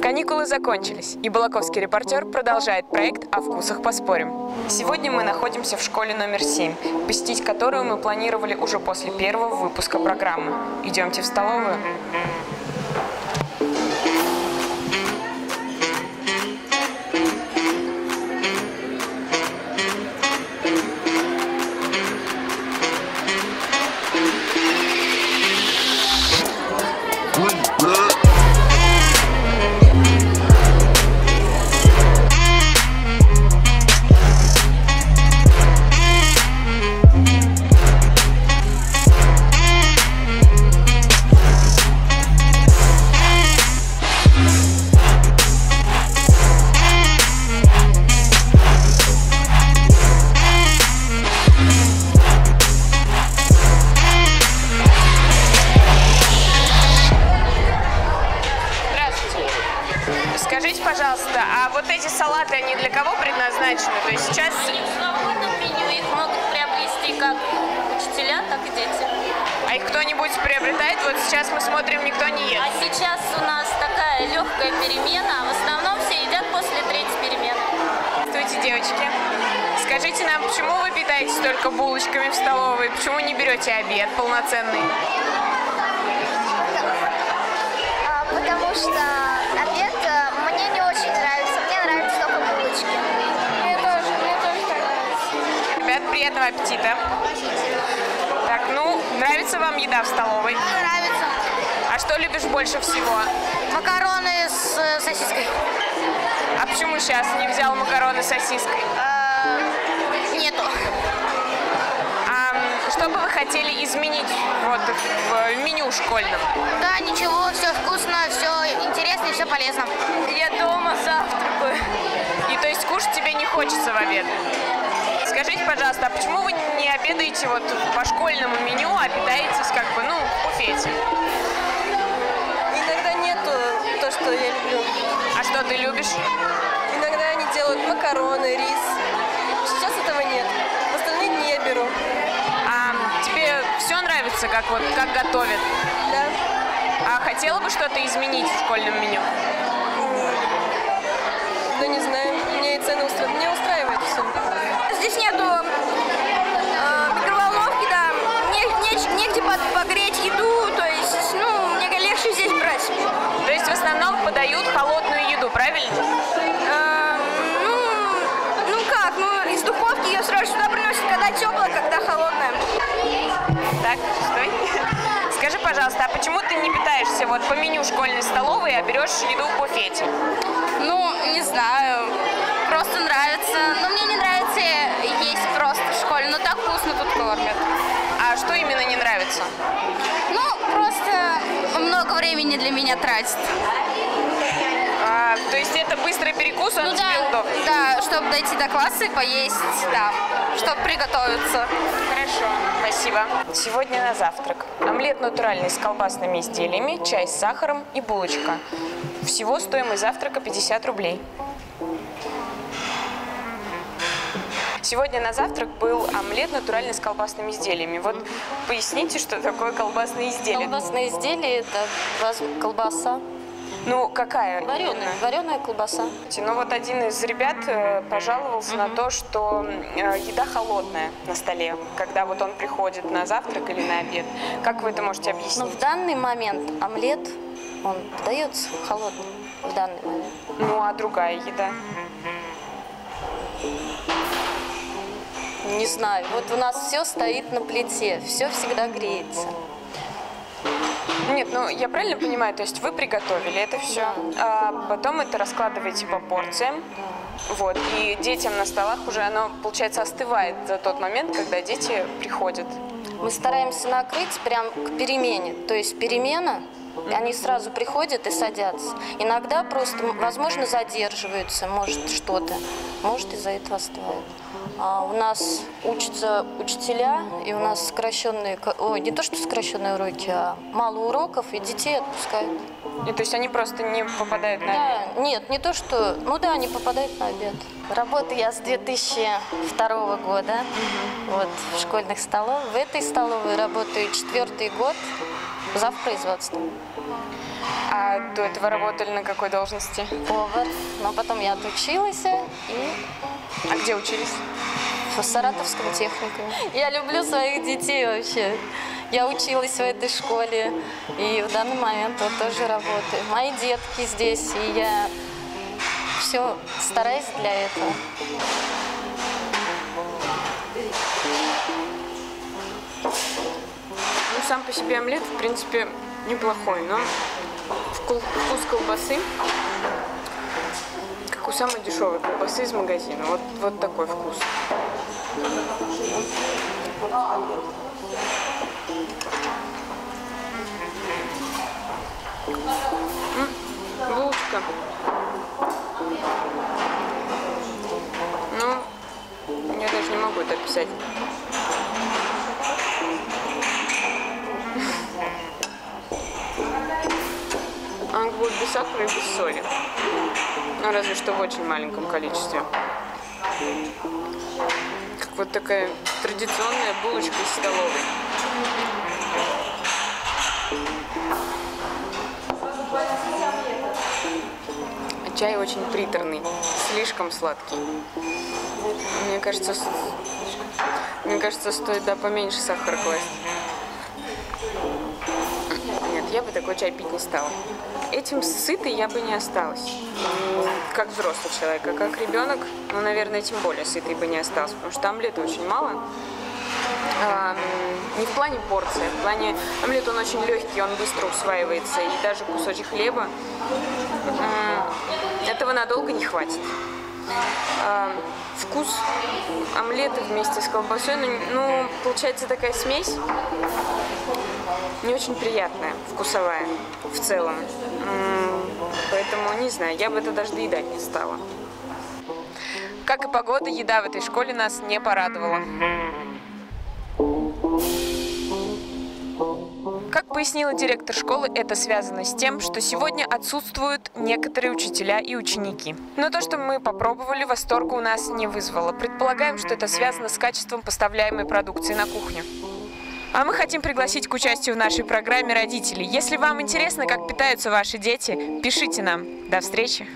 Каникулы закончились, и Балаковский репортер продолжает проект «О вкусах поспорим». Сегодня мы находимся в школе номер 7, посетить которую мы планировали уже после первого выпуска программы. Идемте в столовую. Вот эти салаты, они для кого предназначены? То есть сейчас... Они в свободном меню, их могут приобрести как учителя, так и дети. А их кто-нибудь приобретает? Вот сейчас мы смотрим, никто не ест. А сейчас у нас такая легкая перемена, а в основном все едят после третьей перемены. Здравствуйте, девочки. Скажите нам, почему вы питаетесь только булочками в столовой? Почему не берете обед полноценный? А, Потому что обед приятного аппетита. Так, ну, нравится вам еда в столовой? Нравится. А что любишь больше всего? Макароны с э, сосиской. А почему сейчас не взял макароны с сосиской? А, нету. А что бы вы хотели изменить вот в меню школьном? Да, ничего, все вкусно, все интересно и все полезно. Я дома завтракаю. И то есть кушать тебе не хочется в обед? Скажите, пожалуйста, а почему вы не обедаете вот по школьному меню, а питаетесь как бы, ну, в буфете? Иногда нету то, что я люблю. А что ты любишь? Иногда они делают макароны, рис. Сейчас этого нет. В остальные дни я беру. А тебе все нравится, как вот как готовят? Да. А хотела бы что-то изменить в школьном меню? Холодную еду, правильно? Э, ну, ну как, ну из духовки ее сразу сюда приносят, когда теплая, когда холодная. Так, стой. Скажи, пожалуйста, а почему ты не питаешься вот по меню школьной столовой, а берешь еду в буфете? Ну, не знаю, просто нравится. Но мне не нравится есть просто в школе, но так вкусно тут кормят. А что именно не нравится? Ну, просто много времени для меня тратит. То есть это быстрый перекус, он Ну да, да, чтобы дойти до класса и поесть, да, чтобы приготовиться. Хорошо, спасибо. Сегодня на завтрак. Омлет натуральный с колбасными изделиями, чай с сахаром и булочка. Всего стоимость завтрака 50 рублей. Сегодня на завтрак был омлет натуральный с колбасными изделиями. Вот поясните, что такое колбасные изделия. Колбасные изделия – это колбаса, Ну, какая? вареная, вареная колбаса. Ну вот один из ребят э, пожаловался на то, что э, еда холодная на столе, когда вот он приходит на завтрак или на обед. Как вы это можете Но объяснить? в данный момент омлет, он подается холодным в данный момент. Ну а другая еда? Не знаю, вот у нас все стоит на плите, все всегда греется. Нет, ну я правильно понимаю, то есть вы приготовили это все, а потом это раскладываете по порциям, вот, и детям на столах уже оно, получается, остывает за тот момент, когда дети приходят. Мы стараемся накрыть прям к перемене. То есть перемена, они сразу приходят и садятся. Иногда просто, возможно, задерживаются, может что-то, может из-за этого остывают. А у нас учатся учителя, и у нас сокращенные, ой, не то что сокращенные уроки, а мало уроков, и детей отпускают. И, то есть они просто не попадают на обед. Да, нет, не то что, ну да, они попадают на обед. Работаю я с 2002 года, вот, в школьных столовых. В этой столовой работаю четвертый год. завпроизводства. А до этого работали на какой должности? Повар. Но потом я отучилась и А где учились? в Саратовском техникуме. Я люблю своих детей вообще. Я училась в этой школе и в данный момент вот тоже работаю. Мои детки здесь, и я все стараюсь для этого. Ну, сам по себе омлет, в принципе, неплохой, но вкус, вкус колбасы, у самой дешевой колбасы из магазина. Вот, вот такой вкус. М, Булочка. Ну, я даже не могу это описать. Он будет без сахара и без соли. Ну, разве что в очень маленьком количестве. Как вот такая традиционная булочка из столовой. А Чай очень приторный, слишком сладкий. Мне кажется, мне кажется, стоит да, поменьше сахара класть. Нет, я бы такой чай пить не стала. Этим сытой я бы не осталась. Как взрослый человек, а как ребенок, ну, наверное, тем более сытой бы не осталась, потому что омлета очень мало. А, не в плане порции, в плане омлет он очень легкий, он быстро усваивается, и даже кусочек хлеба этого надолго не хватит. А, вкус омлета вместе с колбасой, ну, ну, получается такая смесь, не очень приятная, вкусовая в целом. Поэтому, не знаю, я бы это даже доедать не стала. Как и погода, еда в этой школе нас не порадовала. Как пояснила директор школы, это связано с тем, что сегодня отсутствуют некоторые учителя и ученики. Но то, что мы попробовали, восторга у нас не вызвало. Предполагаем, что это связано с качеством поставляемой продукции на кухню. А мы хотим пригласить к участию в нашей программе родителей. Если вам интересно, как питаются ваши дети, пишите нам. До встречи!